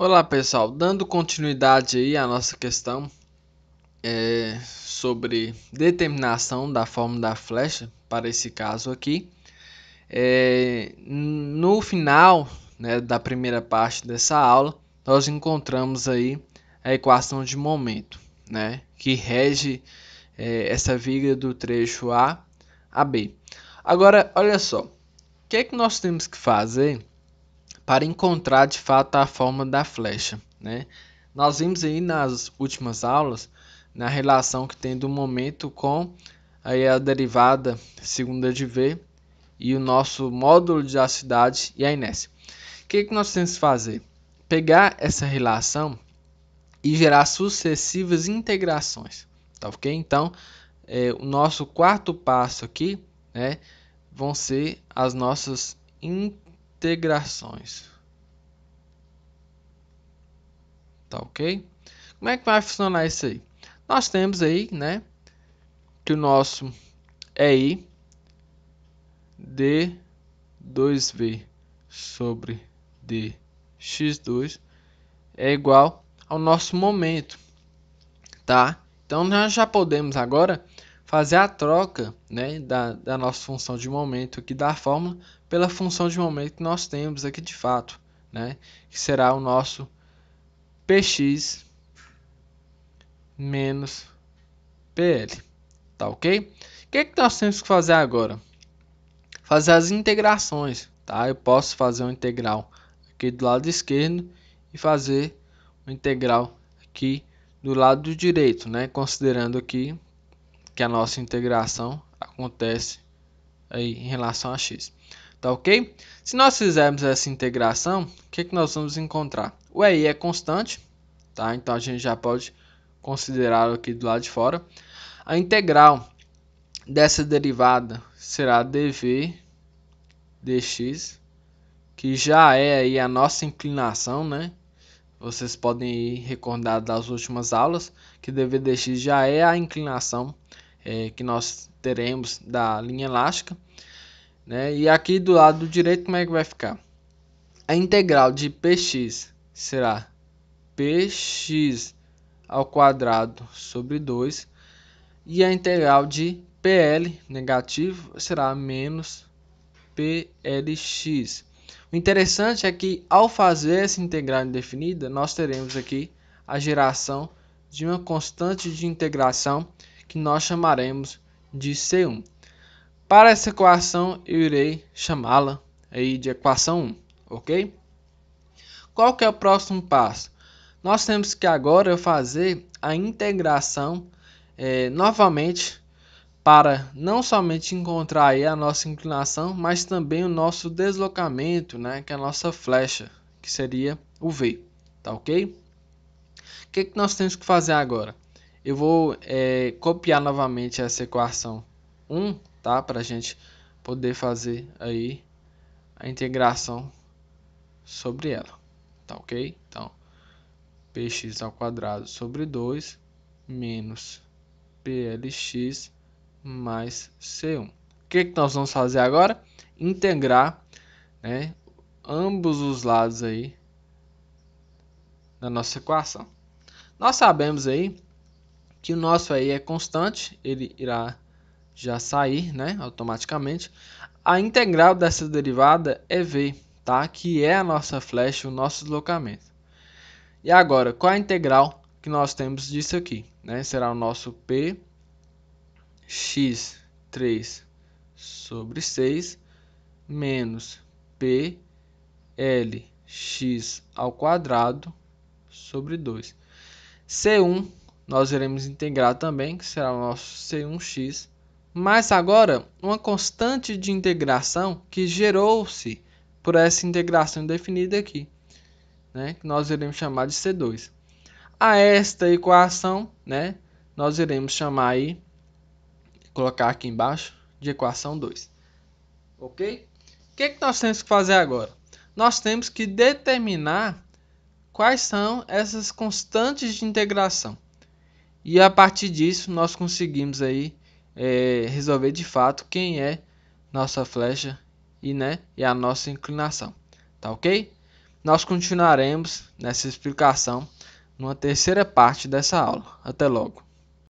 Olá pessoal, dando continuidade aí à nossa questão é, sobre determinação da forma da flecha para esse caso aqui. É, no final né, da primeira parte dessa aula, nós encontramos aí a equação de momento, né, que rege é, essa viga do trecho A a B. Agora, olha só, o que é que nós temos que fazer para encontrar de fato a forma da flecha. Né? Nós vimos aí nas últimas aulas na relação que tem do momento com aí a derivada segunda de V e o nosso módulo de acidade e a inércia. O que, que nós temos que fazer? Pegar essa relação e gerar sucessivas integrações. Tá ok? Então, é, o nosso quarto passo aqui né, vão ser as nossas integrações integrações. Tá ok? Como é que vai funcionar isso aí? Nós temos aí, né, que o nosso EI D2V sobre dx2 é igual ao nosso momento, tá? Então nós já podemos agora fazer a troca né, da, da nossa função de momento aqui da fórmula pela função de momento que nós temos aqui de fato, né, que será o nosso px menos pl, tá ok? O que, é que nós temos que fazer agora? Fazer as integrações, tá? Eu posso fazer uma integral aqui do lado esquerdo e fazer uma integral aqui do lado direito, né? Considerando aqui que a nossa integração acontece aí em relação a x. Tá ok? Se nós fizermos essa integração, o que, que nós vamos encontrar? O EI é constante, tá? Então a gente já pode considerá-lo aqui do lado de fora. A integral dessa derivada será dv dx, que já é aí a nossa inclinação, né? Vocês podem ir recordar das últimas aulas que dv dx já é a inclinação é, que nós teremos da linha elástica. Né? E aqui do lado direito, como é que vai ficar? A integral de px será px ao quadrado sobre 2 e a integral de PL negativo será menos PLX. O interessante é que ao fazer essa integral indefinida, nós teremos aqui a geração de uma constante de integração que nós chamaremos de C1. Para essa equação, eu irei chamá-la aí de equação 1, ok? Qual que é o próximo passo? Nós temos que agora fazer a integração é, novamente para não somente encontrar a nossa inclinação, mas também o nosso deslocamento, né, que é a nossa flecha, que seria o V, tá ok? O que, que nós temos que fazer agora? eu vou é, copiar novamente essa equação 1, tá? Para a gente poder fazer aí a integração sobre ela, tá ok? Então, px ao quadrado sobre 2 menos plx mais c1. O que, que nós vamos fazer agora? Integrar né, ambos os lados aí da nossa equação. Nós sabemos aí que o nosso aí é constante, ele irá já sair, né, automaticamente. A integral dessa derivada é v, tá? Que é a nossa flecha, o nosso deslocamento. E agora, qual a integral que nós temos disso aqui, né? Será o nosso p x3 sobre 6 menos p lx ao quadrado sobre 2. C1 nós iremos integrar também, que será o nosso C1x. Mas agora, uma constante de integração que gerou-se por essa integração definida aqui, né, que nós iremos chamar de C2. A esta equação, né, nós iremos chamar aí, colocar aqui embaixo, de equação 2. Ok? O que, que nós temos que fazer agora? Nós temos que determinar quais são essas constantes de integração. E a partir disso nós conseguimos aí é, resolver de fato quem é nossa flecha e, né, e a nossa inclinação, tá ok? Nós continuaremos nessa explicação numa terceira parte dessa aula. Até logo!